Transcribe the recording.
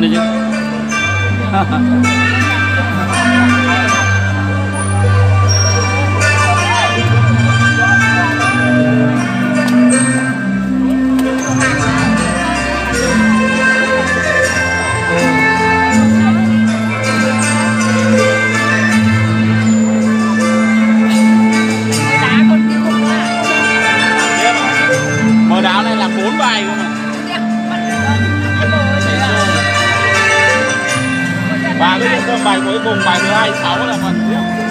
dân đấy chứ. Mờ đáo này là bốn bài cơ mà và bây giờ bài cuối cùng bài thứ hai sáu là phần tiếp.